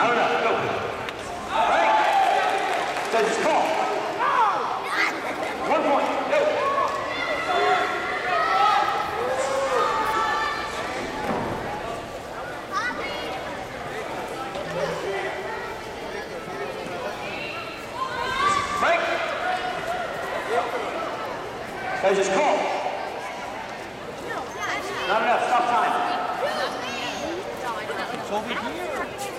Not enough. Go. Right? Says it's called. One point. Says it's called. Not enough. Stop time. It's here.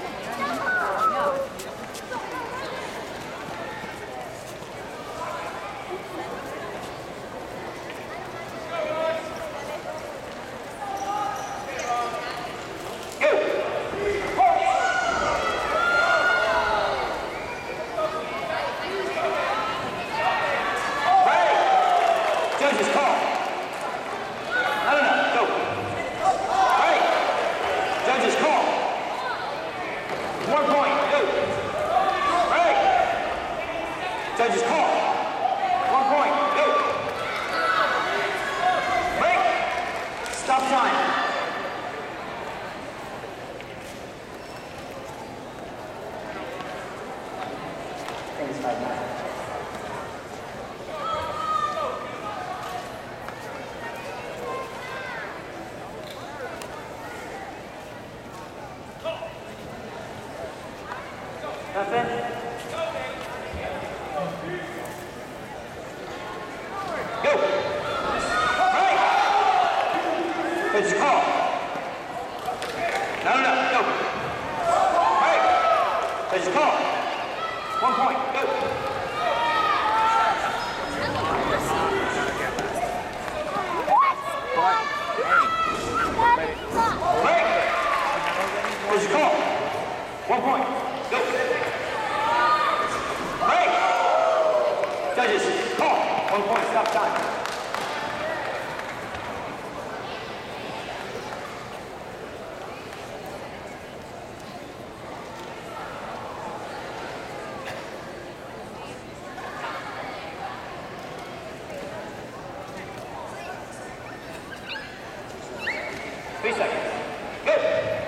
Judges call. One point. Go. Break. Stop time. I think. Nothing? Go! Right! It's call. No, no, no, go. One point, go. One point, go. Right! Judges, call. One point, stop time. Three seconds. Go!